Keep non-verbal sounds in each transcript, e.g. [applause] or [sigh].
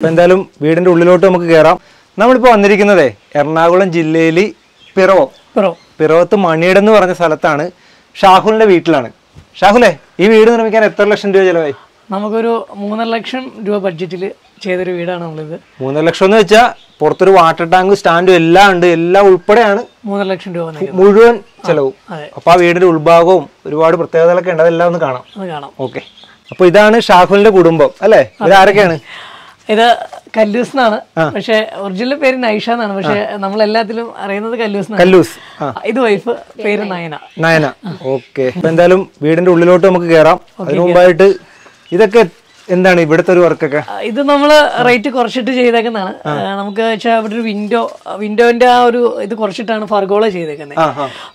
അപ്പൊ എന്തായാലും വീടിന്റെ ഉള്ളിലോട്ട് നമുക്ക് കയറാം നമ്മളിപ്പോ വന്നിരിക്കുന്നത് എറണാകുളം ജില്ലയിൽ പിറവം. പിറവത്ത് മണിയുടെ എന്ന് പറഞ്ഞ സ്ഥലത്താണ്. ഷാഹുലിന്റെ വീട്ടിലാണ്. ഷാഹുലേ ഈ വീട് നിർമ്മിക്കാൻ എത്ര ലക്ഷം രൂപ ചിലവായി? നമുക്കൊരു മൂന്നര ലക്ഷം രൂപ ബഡ്ജറ്റിൽ ചെയ്തൊരു വീടാണ് നമ്മളിത്. മൂന്നര ലക്ഷം എന്ന് വെച്ചാൽ പുറത്തൊരു വാട്ടർ ടാങ്ക് സ്റ്റാൻഡും എല്ലാം ഉണ്ട്. എല്ലാം ഉൾപ്പെടെയാണ് മൂന്നര ലക്ഷം രൂപ മുഴുവൻ ചെലവും. അപ്പോൾ അപ്പൊ ആ വീടിന്റെ ഉൾഭാഗവും ഒരുപാട് പ്രത്യേകതകളൊക്കെ ഉണ്ട്. അതെല്ലാം ഒന്ന് കാണാം. കാണാം. ഓക്കെ. അപ്പോൾ ഇതാണ് ഷാഹുലിന്റെ കുടുംബം അല്ലേ? ഇത് ആരൊക്കെയാണ്? ഇത് കല്ലൂസ് എന്നാണ്. പക്ഷെ ഒറിജിനൽ പേര് നൈഷ എന്നാണ്. പക്ഷെ നമ്മൾ എല്ലാത്തിലും അറിയുന്നത് കല്ലൂസ് കല്ലൂസ്. ഇത് വൈഫ് പേര് നയന. നയന. ഓക്കെ. എന്തായാലും വീടിന്റെ ഉള്ളിലോട്ട് നമുക്ക് കേറാം. അതിനു മുമ്പായിട്ട് ഇതൊക്കെ എന്താണ് ഇവിടുത്തെ ഒരു വർക്കൊക്കെ? ഇത് നമ്മൾ റേറ്റ് കുറച്ചിട്ട് ചെയ്തേക്കുന്നതാണ്. നമുക്ക് വെച്ചാൽ ഇവിടെ ഒരു വിൻഡോ വിൻഡോന്റെ ആ ഒരു ഇത് കുറച്ചിട്ടാണ് ഫർഗോള ചെയ്തേക്കുന്നത്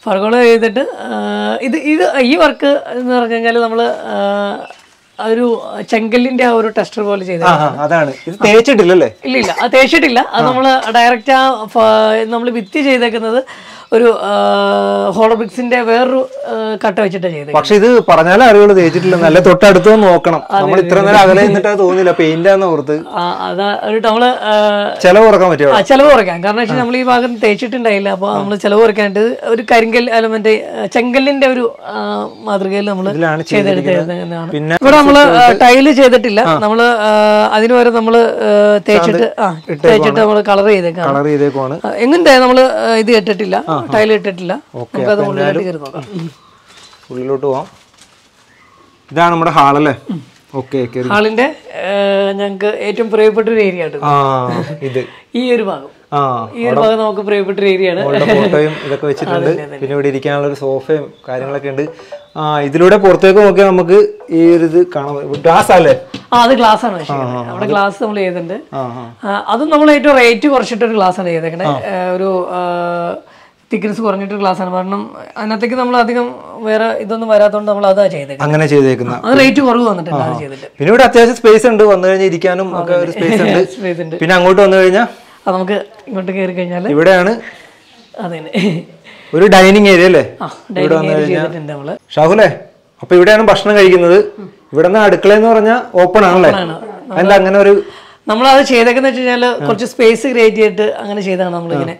ഫർഗോള ചെയ്തിട്ട് ഇത് ഇത് ഈ വർക്ക് എന്ന് പറഞ്ഞു കഴിഞ്ഞാൽ നമ്മൾ ഒരു ചെങ്കല്ലിന്റെ ആ ഒരു ടെസ്റ്റർ പോലെ ആ, അതാണ്. ഇത് തേച്ചിട്ടില്ലല്ലേ? ഇല്ല ഇല്ല അത് തേച്ചിട്ടില്ല. അത് നമ്മൾ ഡയറക്റ്റ് ആ നമ്മൾ വിത്തി ചെയ്തേക്കുന്നത് ഒരു ഹോളോബിക്സിന്റെ വേറൊരു കട്ട് വെച്ചിട്ടാണ് ചെയ്തത് പക്ഷെ ഇത് പറഞ്ഞാലേ അറിവുകൾ തേച്ചിട്ടില്ല നല്ല തൊട്ടടുത്ത് നോക്കണം. നമ്മൾ ഇത്ര നേരം അകലെ നിന്നിട്ട് തോന്നില്ല പെയിന്റ് ആണെന്ന് ഓർത്ത്. അതാ ഒരു നമ്മൾ ചെലവ് കുറയ്ക്കാൻ പറ്റുമോ? ചെലവ് കുറയ്ക്കാം. കാരണം വെച്ചാൽ നമ്മൾ ഈ ഭാഗം തേച്ചിട്ടുണ്ടായില്ല. അപ്പൊ നമ്മൾ ചെലവ് കുറയ്ക്കാണ്ട് ഒരു കരിങ്കൽ അല്ല മറ്റേ ചെങ്കല്ലിന്റെ ഒരു മാതൃകയിൽ നമ്മൾ ചെയ്തെടുത്തതാണ് ഇവിടെ നമ്മൾ ടൈൽ ചെയ്തിട്ടില്ല. നമ്മൾ അതിനു വരെ നമ്മൾ തേച്ചിട്ട് ആ തേച്ചിട്ട് നമ്മൾ കളർ ചെയ്തേക്കാം കളർ ചെയ്തേക്കുവാണ്. എങ്ങനെയാ നമ്മൾ ഇത് ഇട്ടിട്ടില്ല. ടൈൽ ഇട്ടിട്ടില്ല ഉള്ളിലോട്ട് പോവാം. ഇതാണ് നമ്മുടെ ഹാളല്ലേ ഓക്കെ ഹാളിന്റെ ഞങ്ങൾക്ക് ഏറ്റവും പ്രിയപ്പെട്ട ഒരു ഏരിയ ഇത്. ഈ ഒരു ഭാഗം. ഈ ഒരു ഭാഗം നമുക്ക് പ്രിയപ്പെട്ട ഒരു ഏരിയ ആണ്. ഫോട്ടോയും ഇതൊക്കെ വെച്ചിട്ടുണ്ട്. പിന്നെ ഇവിടെ ഇരിക്കാനുള്ള ഒരു സോഫയും കാര്യങ്ങളൊക്കെ ഉണ്ട്. ആ ഇതിലൂടെ പുറത്തേക്ക് നോക്കിയാൽ നമുക്ക് ഈ ഒരു ഇത് കാണാൻ ഗ്ലാസ് അല്ലേ ആ അത് ഗ്ലാസ് ആണ് അവിടെ ഗ്ലാസ് നമ്മൾ ചെയ്തിട്ടുണ്ട്. അതും നമ്മൾ ഏറ്റവും റേറ്റ് കുറച്ചിട്ടൊരു ഗ്ലാസ് ആണ് ചെയ്തേക്കണേ. ഒരു തിക്നെസ് കുറഞ്ഞിട്ട് ഗ്ലാസ് ആണ്. കാരണം അതിനകത്തേക്ക് നമ്മൾ അധികം വേറെ ഇതൊന്നും വരാത്തതുകൊണ്ട് നമ്മൾ അതാ ചെയ്തേക്കുന്നത് അങ്ങനെ ചെയ്തേക്കുന്ന അത് റേറ്റ് കുറവ് വന്നിട്ടുണ്ട് അത് ചെയ്തിട്ട്. പിന്നെ ഇവിടെ അത്യാവശ്യം സ്പേസ് ഉണ്ട്. വന്നു കഴിഞ്ഞാൽ ഇരിക്കാനും ഒക്കെ ഒരു സ്പേസ് [laughs] ഉണ്ട്. പിന്നെ അങ്ങോട്ട് വന്നു കഴിഞ്ഞാൽ അത് നമുക്ക് ഇങ്ങോട്ട് കയറി കഴിഞ്ഞാൽ ഇവിടെയാണ് അതെ ഒരു ഡൈനിങ് ഏരിയ അല്ലേ? ഇവിടെ വന്നു കഴിഞ്ഞാൽ ഷാഹുലേ അപ്പൊ ഇവിടെയാണ് ഭക്ഷണം കഴിക്കുന്നത്. ഇവിടെ നിന്ന് അടുക്കള എന്ന് പറഞ്ഞാൽ ഓപ്പൺ ആണല്ലേ അല്ല അങ്ങനെ ഒരു നമ്മളത് ചെയ്തേക്കെന്ന് വെച്ച് കഴിഞ്ഞാൽ കുറച്ച് സ്പേസ് ക്രിയേറ്റ് ചെയ്തിട്ട് അങ്ങനെ ചെയ്തതാണ് നമ്മളിങ്ങനെ.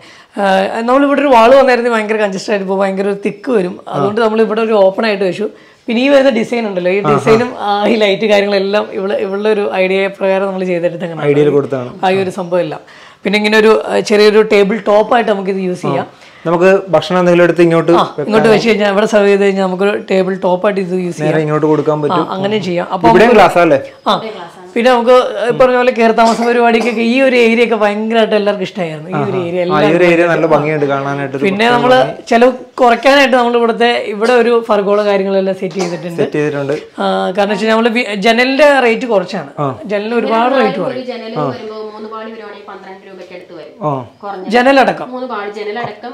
നമ്മളിവിടെ ഒരു വാൾ വന്നായിരുന്നു ഭയങ്കര കൺജസ്റ്റഡ് ആയിട്ട് പോകും ഭയങ്കര ഒരു തിക്ക് വരും. അതുകൊണ്ട് നമ്മൾ ഇവിടെ ഒരു ഓപ്പൺ ആയിട്ട് വെച്ചു. പിന്നെ ഈ വരുന്ന ഡിസൈൻ ഉണ്ടല്ലോ ഈ ഡിസൈനും ഈ ലൈറ്റ് കാര്യങ്ങളെല്ലാം ഇവിടെ ഇവിടെ ഒരു ഐഡിയ പ്രകാരം നമ്മൾ ചെയ്തെടുത്ത് അങ്ങനെ ഐഡിയയിൽ കൊടുത്താണ് ആ ഈ ഒരു സംഭവം എല്ലാം. പിന്നെ ഇങ്ങനെ ഒരു ചെറിയൊരു ടേബിൾ ടോപ്പായിട്ട് നമുക്ക് ഇത് യൂസ് ചെയ്യാം. നമുക്ക് ഭക്ഷണം എന്തെങ്കിലും എടുത്ത് ഇങ്ങോട്ട് ഇങ്ങോട്ട് വെച്ച് കഴിഞ്ഞാൽ ഇവിടെ സെർവ് ചെയ്ത് കഴിഞ്ഞാൽ നമുക്ക് ടേബിൾ ടോപ്പായിട്ട് ഇത് യൂസ് ചെയ്യാം. നേരെ ഇങ്ങോട്ട് കൊടുക്കാൻ പറ്റും. അങ്ങനെ ചെയ്യാം. അപ്പൊ ഗ്ലാസ് അല്ലേ? ആ പിന്നെ നമുക്ക് പറഞ്ഞ പോലെ കയറി താമസ പരിപാടിക്കൊക്കെ ഈ ഒരു ഏരിയ ഒക്കെ ഭയങ്കരമായിട്ട് എല്ലാവർക്കും ഇഷ്ടമായിരുന്നു ഈ ഒരു ഏരിയ നല്ല ഭംഗിയുണ്ട് കാണാനായിട്ട് പിന്നെ നമ്മൾ ചെലവ് കുറയ്ക്കാനായിട്ട് നമ്മൾ ഇവിടുത്തെ ഇവിടെ ഒരു ഫർഗോള കാര്യങ്ങളെല്ലാം സെറ്റ് ചെയ്തിട്ടുണ്ട്. സെറ്റ് ചെയ്തിട്ടുണ്ട്. കാരണം വെച്ചാൽ നമ്മൾ ജനലിന്റെ റേറ്റ് കുറച്ചാണ്. ജനലിന് ഒരുപാട് റേറ്റ് കുറയും. ജനലടക്കം. മൂന്ന് പാട് ജനലടക്കം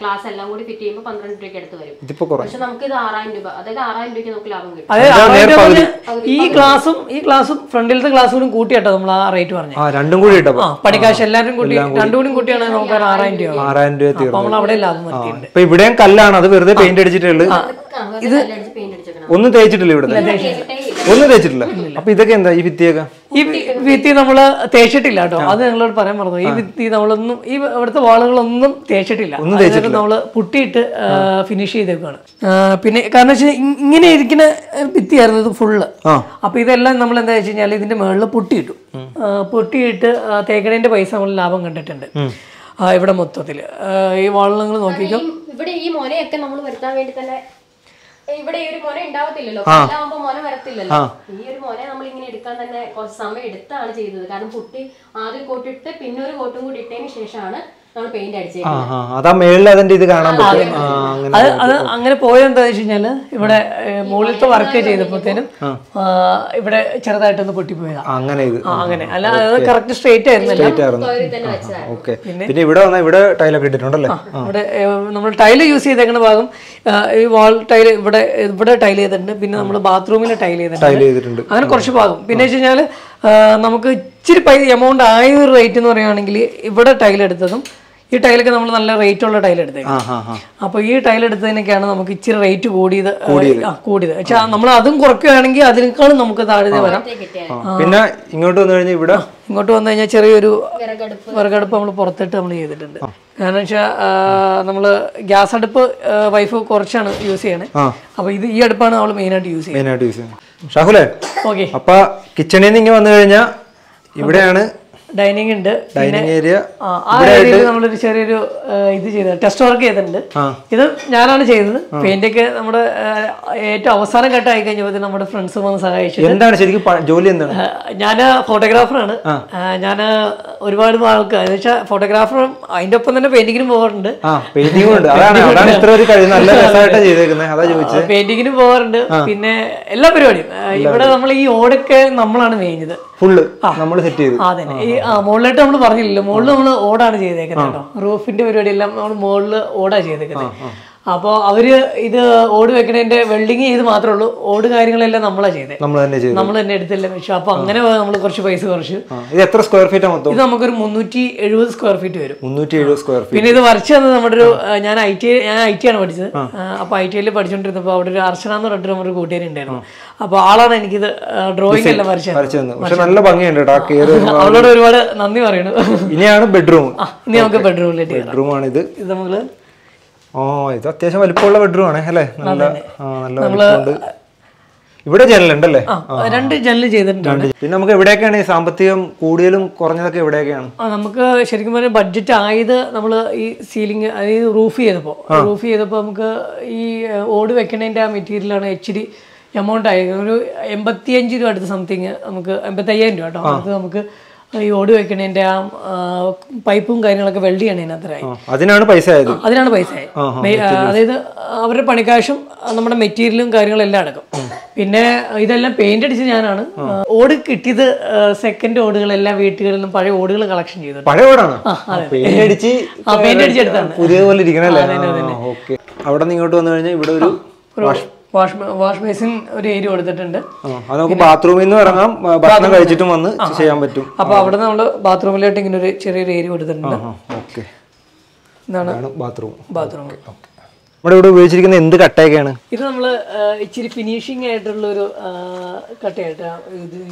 ക്ലാസ് എല്ലാം കൂടി ഫിറ്റ് ചെയ്യുമ്പോൾ പന്ത്രണ്ട് രൂപയ്ക്ക് അടുത്ത് വരും. പക്ഷെ നമുക്ക് ഇത് ആറായിരം രൂപ അതായത് ആറായിരം രൂപയ്ക്ക് നമുക്ക് ലാഭം കിട്ടും. ഈ ക്ലാസും ഈ ക്ലാസും ഫ്രണ്ടിലത്തെ ക്ലാസ് കൂടി കൂട്ടിയാട്ടോ നമ്മൾ ആ റേറ്റ് പറഞ്ഞത് ആ രണ്ടും കൂടി പണിക്കാശ് എല്ലാവരും കൂട്ടി രണ്ടും കൂടി. കൂട്ടിയാണ് നമുക്ക് ആറായിരം രൂപ ആറായിരം രൂപ നമ്മൾ അവിടെ ലാഭം ഇപ്പൊ ഇവിടെയും കല്ലാണ്. അത് വെറുതെ പെയിന്റ് അടിച്ചിട്ടുള്ളത്. ഇത് പെയിന്റ് അടിച്ചേക്കണം ഒന്നും തേച്ചിട്ടില്ല ഇവിടെ ഒന്നും തേച്ചിട്ടില്ല. അപ്പൊ ഇതൊക്കെ എന്താ ഈ ഭിത്തിയൊക്കെ? ഭിത്തി നമ്മൾ തേച്ചിട്ടില്ല കേട്ടോ. അത് ഞങ്ങളോട് പറയാൻ പറഞ്ഞു ഈ ഭിത്തി നമ്മളൊന്നും ഈ ഇവിടുത്തെ വാളുകളൊന്നും തേച്ചിട്ടില്ല. അതിനൊക്കെ നമ്മൾ പുട്ടിയിട്ട് ഫിനിഷ് ചെയ്തേക്കാണ് പിന്നെ കാരണം വെച്ചാൽ ഇങ്ങനെ ഇരിക്കുന്ന ഭിത്തിയായിരുന്നു ഇത് ഫുള്ള് അപ്പൊ ഇതെല്ലാം നമ്മൾ എന്താ വെച്ച് കഴിഞ്ഞാൽ ഇതിന്റെ മുകളിൽ പൊട്ടിയിട്ടു. പൊട്ടിയിട്ട് തേക്കണേന്റെ പൈസ നമ്മൾ ലാഭം കണ്ടിട്ടുണ്ട്. ഇവിടെ മൊത്തത്തിൽ. ഈ വാളുകൾ നിങ്ങൾ നോക്കിക്കോ. ഇവിടെ ഈ മോനെയൊക്കെ നമ്മൾ വരുത്താൻ വേണ്ടി തന്നെ ഇവിടെ ഈ ഒരു മോന ഉണ്ടാവത്തില്ലല്ലോ. ആവുമ്പോ മോനെ വരത്തില്ലല്ലോ. ഈ ഒരു മോനെ നമ്മൾ ഇങ്ങനെ എടുക്കാൻ തന്നെ കുറച്ച് സമയം എടുത്താണ് ചെയ്തത്. കാരണം കുട്ടി ആദ്യം കോട്ടിട്ട് പിന്നെ ഒരു കോട്ടും കൂടി ഇട്ടതിന് ശേഷമാണ് അതാ മേളിൽ അതിന്റെ ഇത് കാണാൻ പറ്റും. അങ്ങനെ അത് അത് അങ്ങനെ പോയത് എന്താ വെച്ച് കഴിഞ്ഞാൽ ഇവിടെ മുകളിലത്തെ വർക്ക് ചെയ്തപ്പോഴത്തേനും ഇവിടെ ചെറുതായിട്ടൊന്ന് പൊട്ടിപ്പോയതാ. അങ്ങനെ ഇത്. ആ, അങ്ങനെ. അല്ല അത് കറക്റ്റ് സ്ട്രേറ്റ് ആയിരുന്നല്ല. ആയിരുന്നു. ഓക്കെ പിന്നെ? ഇവിടെ വന്നാൽ ഇവിടെ ടൈലൊക്കെ ഇട്ടിട്ടുണ്ടല്ലേ? ഇവിടെ നമ്മൾ ടൈൽ യൂസ് ചെയ്തേക്കുന്ന ഭാഗം ഈ വാൾ ടൈൽ ഇവിടെ ഇവിടെ ടൈൽ ചെയ്തിട്ടുണ്ട്. പിന്നെ നമ്മൾ ബാത്റൂമിൽ ടൈൽ ചെയ്തിട്ടുണ്ട്. ടൈൽ ചെയ്തിട്ടുണ്ട്. അങ്ങനെ കുറച്ച് ഭാഗം. പിന്നെ വെച്ച് കഴിഞ്ഞാൽ നമുക്ക് ഇച്ചിരി പൈ എമൗണ്ട് ആയ ഒരു റേറ്റ് എന്ന് പറയുകയാണെങ്കിൽ ഇവിടെ ടൈൽ എടുത്തതും ഈ ടൈലൊക്കെ നമ്മൾ നല്ല റേറ്റ് ഉള്ള ടൈൽ എടുത്തേക്കാം അപ്പൊ ഈ ടൈൽ എടുത്തതിനൊക്കെയാണ് നമുക്ക് ഇച്ചിരി റേറ്റ് കൂടിയത് കൂടിയത്. പക്ഷെ നമ്മൾ അതും കുറയ്ക്കുകയാണെങ്കിൽ അതിനേക്കാളും നമുക്ക് താഴെ വരാം. പിന്നെ ഇങ്ങോട്ട് വന്നു കഴിഞ്ഞാൽ ഇവിടെ? ഇങ്ങോട്ട് വന്നു കഴിഞ്ഞാൽ ചെറിയൊരു വിറകടുപ്പ്. നമ്മൾ പുറത്തിട്ട് നമ്മൾ ചെയ്തിട്ടുണ്ട്. കാരണം വെച്ചാൽ നമ്മൾ ഗ്യാസ് അടുപ്പ് വൈഫ് കുറച്ചാണ് യൂസ് ചെയ്യണേ. അപ്പൊ ഇത് ഈ അടുപ്പാണ് നമ്മൾ മെയിനായിട്ട് യൂസ് ചെയ്യുന്നത്. മെയിനായിട്ട് യൂസ് ചെയ്യുന്നത്. ഷാഹുലേ ഓക്കെ. അപ്പൊ കിച്ചണിൽ നിന്ന് ഇങ്ങനെ വന്നു കഴിഞ്ഞാൽ ഇവിടെയാണ് ഡൈനിങ് ഉണ്ട്. Dining area. ആ, ഏരിയയിൽ നമ്മളൊരു ചെറിയൊരു ഇത് ചെയ്തത്. ടെസ്റ്റ് വർക്ക് ചെയ്തിട്ടുണ്ട്. ഇത് ഞാനാണ് ചെയ്തത്. പെയിന്റ് ഒക്കെ നമ്മുടെ ഏറ്റവും അവസാനം ഘട്ടമായി കഴിഞ്ഞപ്പോൾ നമ്മുടെ ഫ്രണ്ട്സ് വന്ന് സഹായിച്ചു എന്താണ് ശരിക്കും ജോലി എന്താണ്? ഞാൻ ഫോട്ടോഗ്രാഫറാണ് ഞാൻ ഒരുപാട് ആൾക്ക് എന്ന് വെച്ചാൽ ഫോട്ടോഗ്രാഫറും അതിന്റെ ഒപ്പം തന്നെ പെയിന്റിങ്ങിനും പോകാറുണ്ട്. പെയിന്റിങ്ങിനും [laughs] പോകാറുണ്ട്. പിന്നെ എല്ലാ പരിപാടിയും. ഇവിടെ നമ്മൾ ഈ ഓടൊക്കെ നമ്മളാണ് മേഞ്ഞത്. ഫുള്ള് നമ്മൾ സെറ്റ് ചെയ്തു. അതെ ഈ ആ മുകളിലായിട്ട് നമ്മൾ പറഞ്ഞില്ലല്ലോ. മുകളിൽ നമ്മൾ ഓടാണ് ചെയ്തേക്കുന്നത് കേട്ടോ. റൂഫിന്റെ പരിപാടി എല്ലാം നമ്മൾ മുകളിൽ ഓടാ ചെയ്തേക്കുന്നത്. അപ്പോൾ അവർ ഇത് ഓട് വെക്കണേന്റെ വെൽഡിങ് ചെയ്ത് മാത്രമേ ഉള്ളൂ. ഓട് കാര്യങ്ങളെല്ലാം നമ്മളാ ചെയ്തത് നമ്മൾ തന്നെ ചെയ്തു. നമ്മൾ തന്നെ എടുത്തില്ല. പക്ഷെ അപ്പൊ അങ്ങനെ നമ്മൾ കുറച്ച് പൈസ കുറച്ച്. ഇത് എത്ര സ്ക്വയർ ഫീറ്റാ മൊത്തം? ഇത് നമുക്കൊരു മുന്നൂറ്റി എഴുപത് സ്ക്വയർ ഫീറ്റ് വരും. മുന്നൂറ്റി എഴുപത് സ്ക്വയർ ഫീറ്റ് പിന്നെ ഇത് വരച്ചു തന്നത് നമ്മുടെ ഒരു ഞാൻ ഐ ടി ഞാൻ ഐ ടി ആണ് പഠിച്ചത്. അപ്പോൾ അപ്പൊ ഐ ടി ഐയിൽ പഠിച്ചുകൊണ്ടിരുന്നപ്പോൾ അവിടെ ഒരു അർച്ചന എന്ന് പറഞ്ഞിട്ട് നമ്മുടെ കൂട്ടുകാരി ഉണ്ടായിരുന്നു. അപ്പൊ ആളാണ് എനിക്കിത് ഡ്രോയിങ് എല്ലാം വരച്ചത്. പക്ഷെ നല്ല ഭംഗിയുണ്ട് [laughs] അവളോട് ഒരുപാട് നന്ദി പറയുന്നു ഇനിയാണ് ബെഡ്റൂം ഇനി നമുക്ക് ബെഡ്റൂമിലേക്ക് ബെഡ്റൂമാണ് ഇത് ഇത് നമ്മൾ ഓ ഇത് അത്യാവശ്യം വലിപ്പമുള്ള ബെഡ്റൂം ആണ് അല്ലേ? നല്ല നല്ല വലിപ്പമുണ്ട്. ഇവിടെ ജനലുണ്ടല്ലേ? രണ്ട് ജനൽ ചെയ്തിട്ടുണ്ട്. പിന്നെ നമുക്ക് എവിടെയൊക്കെയാണ് ഈ സാമ്പത്തികം കൂടുതലും കുറഞ്ഞതൊക്കെ എവിടെയൊക്കെയാണ് നമുക്ക് ശരിക്കും പറഞ്ഞാൽ ബഡ്ജറ്റ് ആയത് നമ്മൾ ഈ സീലിംഗ് അതായത് റൂഫ് ചെയ്തപ്പോൾ റൂഫ് ചെയ്തപ്പോൾ നമുക്ക് ഈ ഓട് വെക്കണതിന്റെ ആ മെറ്റീരിയലാണ് ഇച്ചിരി എമൗണ്ട് ആയത്. ഒരു എൺപത്തിയഞ്ച് രൂപ അടുത്ത് സംതിങ് നമുക്ക് എൺപത്തയ്യായിരം രൂപ കേട്ടോ. അത് നമുക്ക് ഈ ഓട് വെക്കണേന്റെ ആ പൈപ്പും കാര്യങ്ങളൊക്കെ വെൽഡ് ചെയ്യണേന് അത്രയായി. അതിനാണ് പൈസ ആയത്? അതിനാണ് പൈസ അതായത് അവരുടെ പണിക്കാശും നമ്മുടെ മെറ്റീരിയലും കാര്യങ്ങളും എല്ലാം അടക്കം. പിന്നെ ഇതെല്ലാം പെയിന്റ് അടിച്ച് ഞാനാണ് ഓട് കിട്ടിയത് സെക്കൻഡ് ഓടുകളെല്ലാം വീട്ടുകളിൽ നിന്നും പഴയ ഓടുകൾ കളക്ഷൻ ചെയ്തു പഴയ ഓടാണ്? പെയിന്റ് അടിച്ച് പെയിന്റ് അടിച്ചെടുത്താണ് പുതിയ പോലെ ഇരിക്കണല്ലേ? അവിടെ നിന്ന് ഇങ്ങോട്ട് വന്നു കഴിഞ്ഞാൽ ഇവിടെ ഒരു വാഷ് വാഷ് ബേസിൻ ഒരു ഏരിയ കൊടുത്തിട്ടുണ്ട്. നമുക്ക് ബാത്റൂമിൽ നിന്ന് ഇറങ്ങാം. ഭക്ഷണം കഴിച്ചിട്ടും വന്ന് ചെയ്യാൻ പറ്റും. അപ്പൊ അവിടെ നമ്മൾ ബാത്റൂമിലോട്ട് ഇങ്ങനെ ഒരു ചെറിയൊരു ഏരിയ കൊടുത്തിട്ടുണ്ട്. ഓക്കെ. ഇതാണ് ബാത്റൂം. ബാത്റൂം. നമ്മുടെ ഇവിടെ ഉപയോഗിച്ചിരിക്കുന്ന എന്ത് കട്ടയൊക്കെയാണ്? ഇത് നമ്മൾ ഇച്ചിരി ഫിനിഷിംഗ് ആയിട്ടുള്ള ഒരു കട്ടയായിട്ട്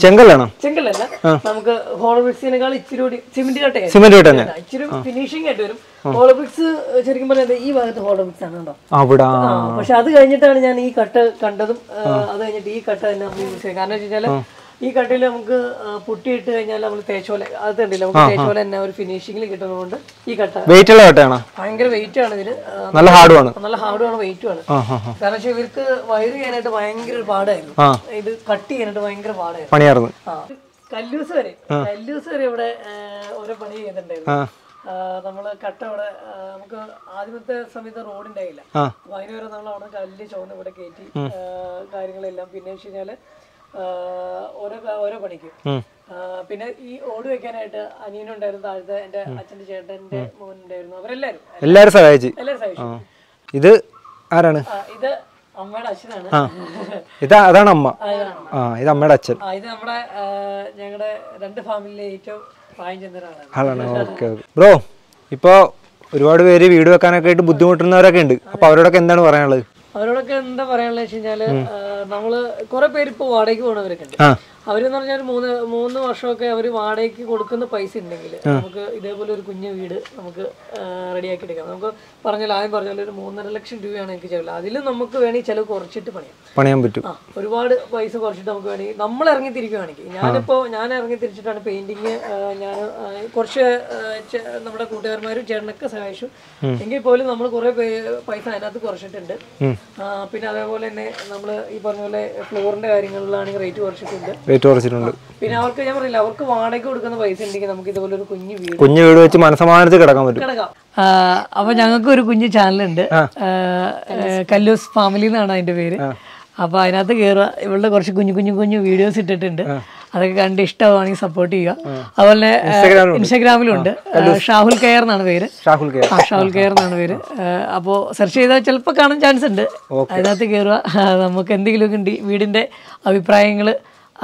ചെങ്കല്ലാണോ? ചെങ്കലല്ല നമുക്ക് ഹോളോബ്രിക്സിനേക്കാൾ ഇച്ചിരി സിമെന്റ് കട്ടയാണ് സിമെന്റ് കട്ട ഇച്ചിരി ഫിനിഷിംഗ് ആയിട്ട് വരും. ഹോളോബ്രിക്സ് ശരിക്കും പറഞ്ഞത് ഈ ഭാഗത്ത് ഹോളോബ്രിക്സ് ആണ് കേട്ടോ. അവിടെ ആ. ആ, പക്ഷെ അത് കഴിഞ്ഞിട്ടാണ് ഞാൻ ഈ കട്ട് കണ്ടതും അത് കഴിഞ്ഞിട്ട് ഈ കട്ട് തന്നെ കാരണം വെച്ച് കഴിഞ്ഞാൽ ഈ കട്ടിൽ നമുക്ക് പുട്ടിയിട്ട് കഴിഞ്ഞാൽ നമ്മൾ തേച്ചോല അത് കണ്ടില്ല? നമുക്ക് തേച്ചോല തന്നെ ഒരു ഫിനിഷിംഗിൽ കിട്ടുന്നതുകൊണ്ട് ഈ കട്ട വെയിറ്റ് ഉള്ള കട്ടയാണോ? ഭയങ്കര വെയിറ്റ് ആണ് ഇതിൽ. നല്ല നല്ല ആണ്. നല്ല ഹാർഡ് ആണ് വെയിറ്റ് ആ ആ. കാരണം വെച്ചാൽ ഇവർക്ക് വയറ് ചെയ്യാനായിട്ട് ഭയങ്കര പാടായിരുന്നു. ഇത് കട്ട് ചെയ്യാനായിട്ട് ഭയങ്കര പാടായിരുന്നു. പണിയായിരുന്നു. കല്ലൂസ് വരെ കല്ലൂസ് വരെ ഇവിടെ ഓരോ പണി ചെയ്തിട്ടുണ്ടായിരുന്നു. നമ്മൾ കട്ട അവിടെ നമുക്ക് ആദ്യമത്തെ സമയത്ത് റോഡ് ഉണ്ടായില്ല അപ്പൊ അതിന് വരെ നമ്മൾ അവിടെ കല്ല് ചുവന്ന് ഇവിടെ കയറ്റി കാര്യങ്ങളെല്ലാം പിന്നെ വെച്ച് കഴിഞ്ഞാൽ ഓരോ ഓരോ പണിക്കും. പിന്നെ ഈ ഓട് വെക്കാനായിട്ട് അനിയനുണ്ടായിരുന്നു താഴത്തെ എന്റെ അച്ഛന്റെ ചേട്ടന്റെ മോൻ ഉണ്ടായിരുന്നു അവരെല്ലാരും. എല്ലാരും സഹായിച്ചു. എല്ലാരും സഹായിച്ചു. ഇത് ആരാണ്? ഇത് അമ്മയുടെ അച്ഛനാണ്. ഇത് അതാണ് അമ്മ. ആ, ഇത് അമ്മയുടെ അച്ഛൻ. ഇത് നമ്മുടെ ഞങ്ങളുടെ രണ്ട് ഫാമിലിയിലെ ഏറ്റവും ആളാണ്. Okay okay. ബ്രോ ഇപ്പോൾ ഒരുപാട് പേര് വീട് വെക്കാനൊക്കെ ആയിട്ട് ബുദ്ധിമുട്ടുന്നവരൊക്കെ ഉണ്ട്. അപ്പോൾ അവരോടൊക്കെ എന്താണ് പറയാനുള്ളത്? അവരോടൊക്കെ എന്താ പറയാനുള്ള വെച്ച് കഴിഞ്ഞാൽ നമ്മൾ കുറെ പേര് ഇപ്പൊ വാടകയ്ക്ക് പോണവരൊക്കെ ഉണ്ട്. അവരെന്ന് പറഞ്ഞാൽ മൂന്ന് മൂന്ന് വർഷമൊക്കെ അവർ വാടകയ്ക്ക് കൊടുക്കുന്ന പൈസ ഉണ്ടെങ്കിൽ നമുക്ക് ഇതേപോലെ ഒരു കുഞ്ഞു വീട് നമുക്ക് റെഡിയാക്കി എടുക്കാം. നമുക്ക് പറഞ്ഞാൽ ആദ്യം പറഞ്ഞാൽ ഒരു മൂന്നര ലക്ഷം രൂപയാണ് എനിക്ക് ചെലവ് അതിൽ നമുക്ക് വേണമെങ്കിൽ ചിലവ് കുറച്ചിട്ട് പണിയാം. പണിയാൻ പറ്റും. ആ ഒരുപാട് പൈസ കുറച്ചിട്ട് നമുക്ക് വേണമെങ്കിൽ നമ്മൾ ഇറങ്ങി തിരിക്കുകയാണെങ്കിൽ ഞാനിപ്പോൾ ഞാൻ ഇറങ്ങി തിരിച്ചിട്ടാണ് പെയിന്റിങ് ഞാൻ കുറച്ച് നമ്മുടെ കൂട്ടുകാരന്മാരും ചേട്ടനൊക്കെ സഹായിച്ചു. എങ്കിൽ പോലും നമ്മൾ കുറെ പൈസ അതിനകത്ത് കുറച്ചിട്ടുണ്ട്. പിന്നെ അതേപോലെ തന്നെ നമ്മൾ ഈ പറഞ്ഞ പോലെ ഫ്ലോറിന്റെ കാര്യങ്ങളിലാണെങ്കിൽ റേറ്റ് കുറച്ചിട്ടുണ്ട്. റേറ്റ് കുറച്ചിട്ടുണ്ട്. പിന്നെ അവർക്ക് ഞാൻ പറയില്ല അവർക്ക് വാടക കൊടുക്കുന്ന പൈസ ഉണ്ടെങ്കിൽ നമുക്ക് ഇതുപോലെ ഒരു കുഞ്ഞു വീട് കുഞ്ഞു വീട് വെച്ച് മനസമാനത്തിൽ കിടക്കാൻ പറ്റും. കിടക്കാം. അപ്പൊ ഞങ്ങൾക്ക് ഒരു കുഞ്ഞു ചാനലുണ്ട് കല്ലൂസ് ഫാമിലി എന്നാണ് അതിന്റെ പേര്. അപ്പൊ അതിനകത്ത് കയറുക ഇവളുടെ കുറച്ച് കുഞ്ഞു കുഞ്ഞു കുഞ്ഞു വീഡിയോസ് ഇട്ടിട്ടുണ്ട്. അതൊക്കെ കണ്ട് ഇഷ്ടമാണെങ്കിൽ സപ്പോർട്ട് ചെയ്യുക. അതുപോലെ ഇൻസ്റ്റാഗ്രാമിലും ഉണ്ട് ഷാഹുൽ കെയർ എന്നാണ് പേര്. ഷാഹുൽ കെ ഷാഹുൽ കെയർ എന്നാണ് പേര്. അപ്പോ സെർച്ച് ചെയ്താൽ ചിലപ്പോൾ കാണാൻ ചാൻസ് ഉണ്ട്. അതിനകത്ത് കയറുക നമുക്ക് എന്തെങ്കിലുമൊക്കെ ഉണ്ട്. വീടിന്റെ അഭിപ്രായങ്ങൾ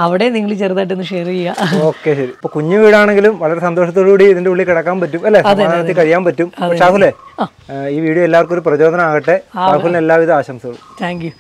അവിടെ നിങ്ങൾ ചെറുതായിട്ടൊന്ന് ഷെയർ ചെയ്യുക. ഓക്കെ ശരി. ഇപ്പൊ കുഞ്ഞു വീടാണെങ്കിലും വളരെ സന്തോഷത്തോടു കൂടി ഇതിന്റെ ഉള്ളിൽ കിടക്കാൻ പറ്റും അല്ലെ? സമാധാനത്തിൽ കഴിയാൻ പറ്റും. ഷാഹുലേ ഈ വീഡിയോ എല്ലാവർക്കും ഒരു പ്രചോദനമാകട്ടെ ഷാഹുലിന് എല്ലാവിധ ആശംസകളും. Thank you